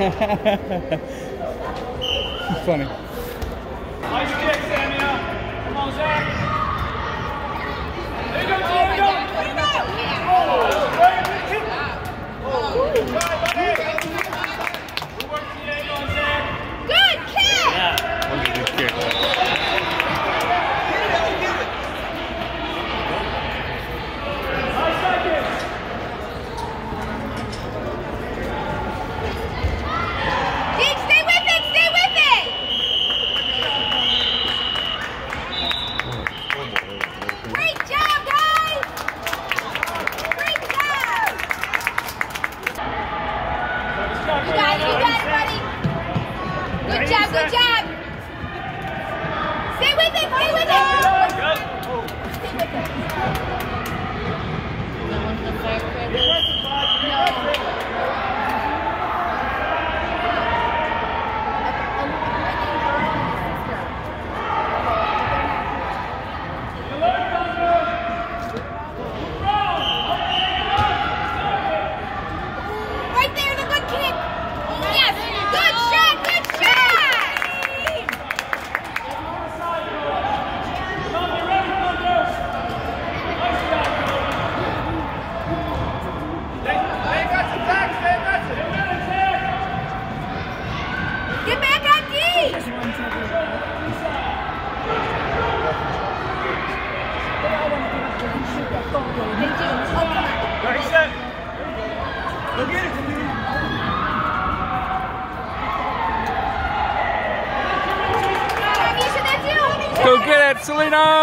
Funny. Carolina!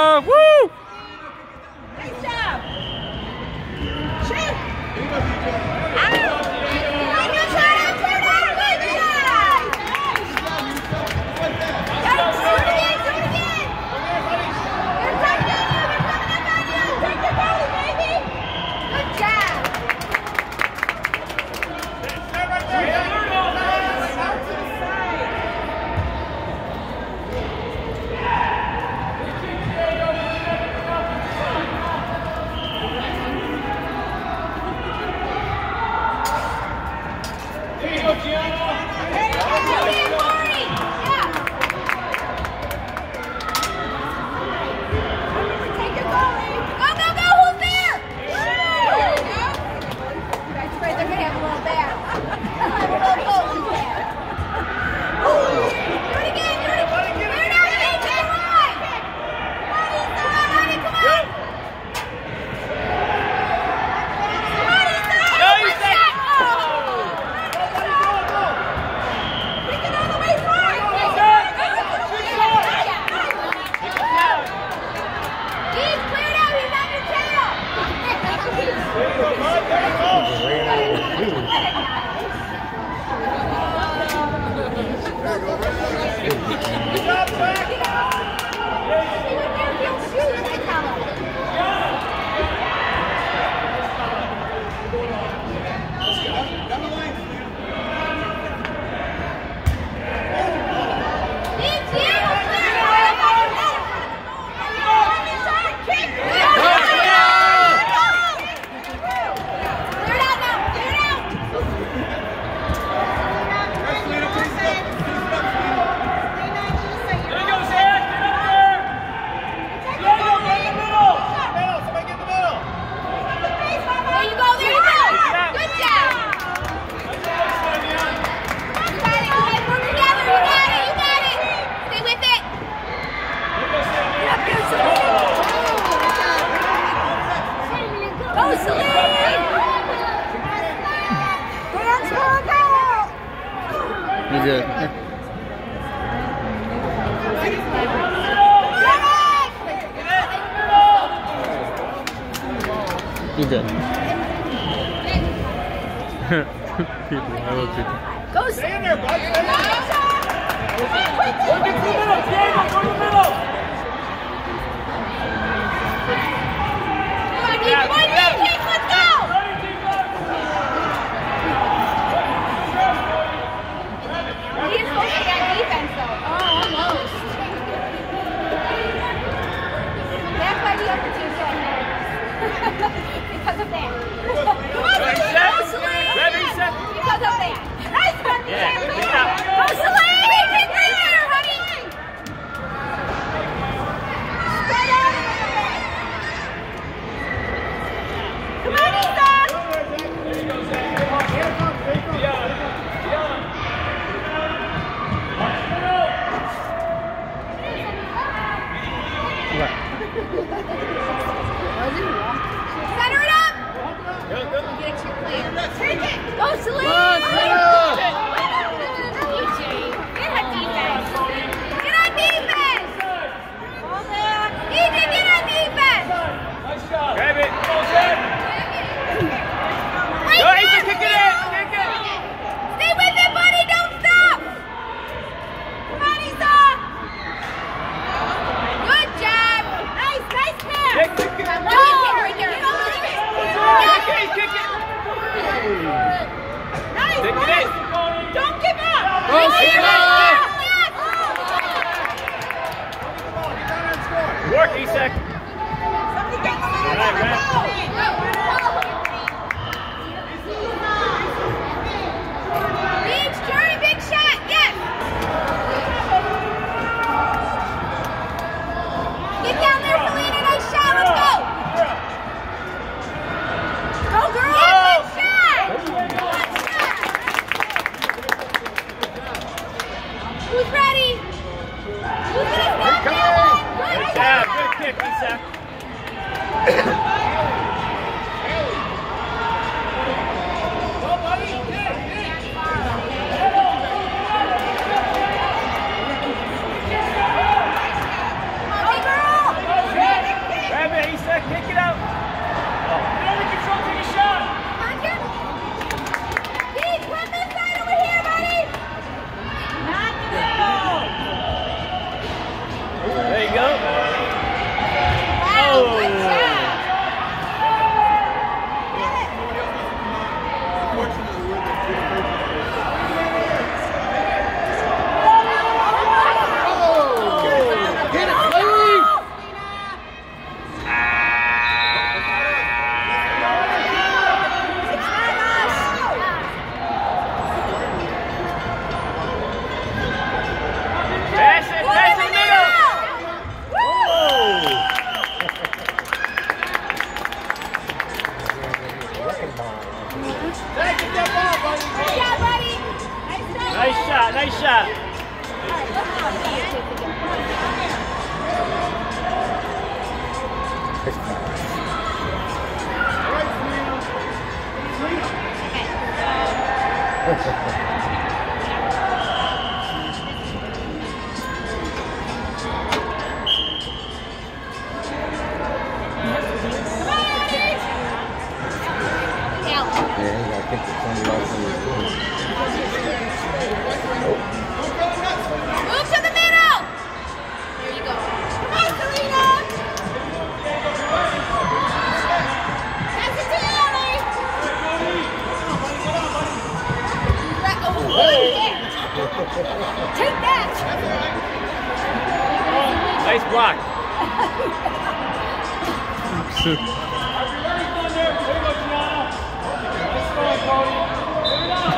You're good. You're good. people, I love people. Go stand there, bud. Go get the middle, Diego. Go to the middle. Come on, Center it up! Go, go. Get your player. Take it! Go, Celine! Go, Celine! 50 seconds.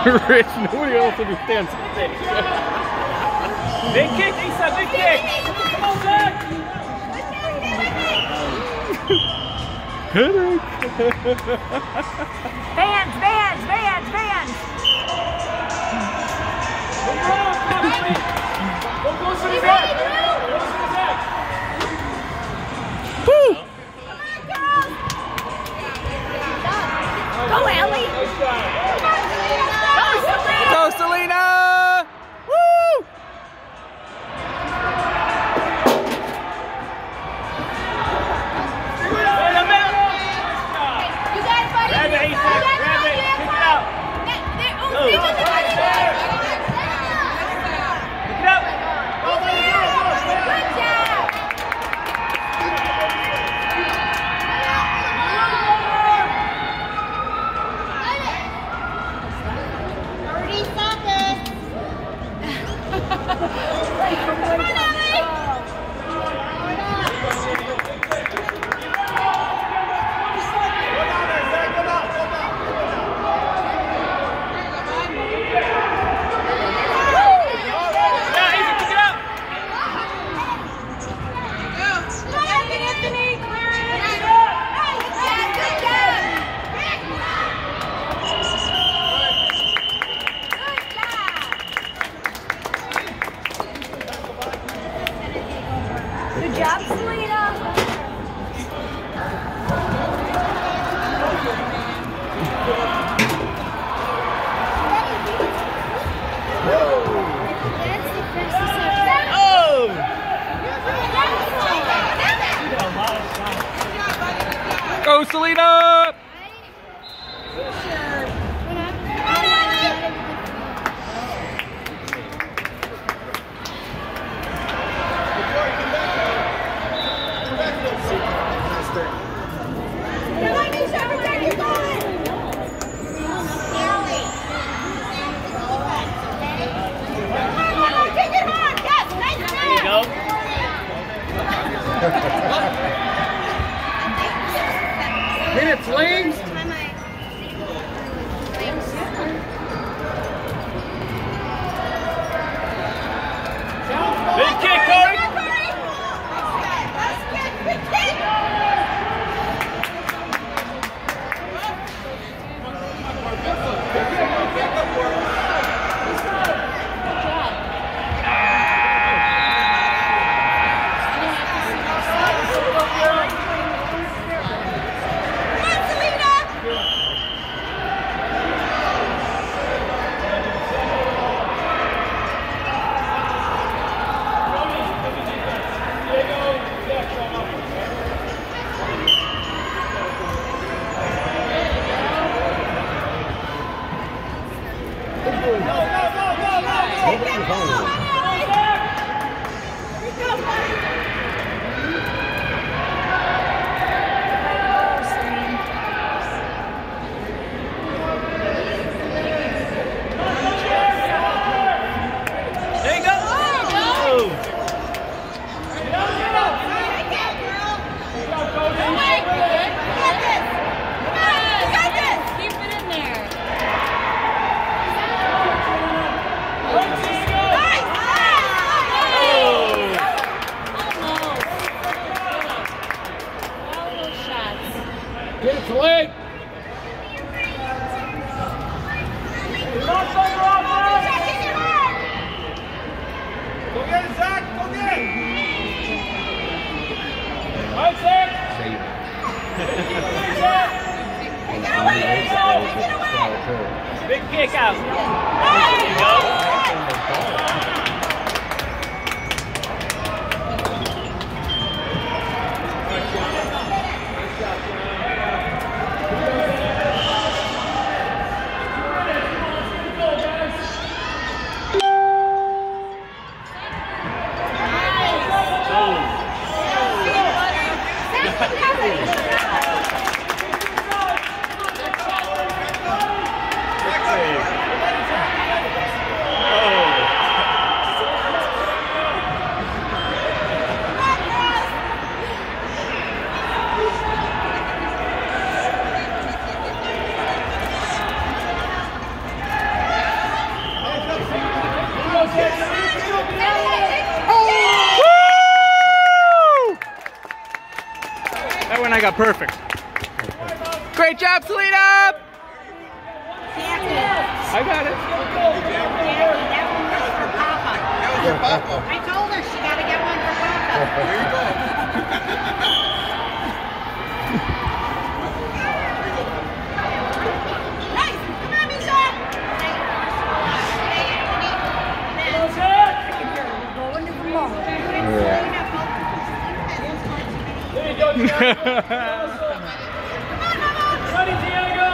Rich, nobody else understands Nick. big kick, Isa, big kick! Come on, back! Headache! Vans, Vans, Vans, Vans! Come on! go to the back! Woo! Get it, Sling! Go get it, Zach. Go get it. All right, Zach. Big kick out. That one I got perfect. Great job, Selena! I got it. I told her she gotta get one for Papa. Nice! Come on, Misha! Go into the mall. There you go, Diego. Ready, Diego.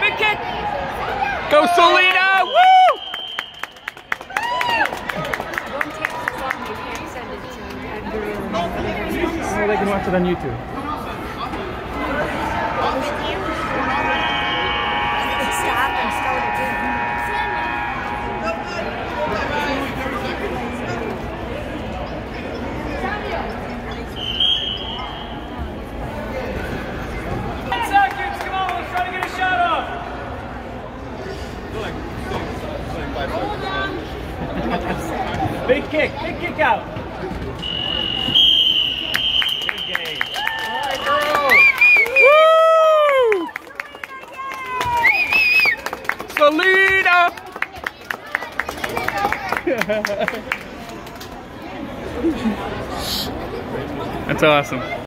Big kick. Go, Selena! Woo! Oh, they can watch it on YouTube.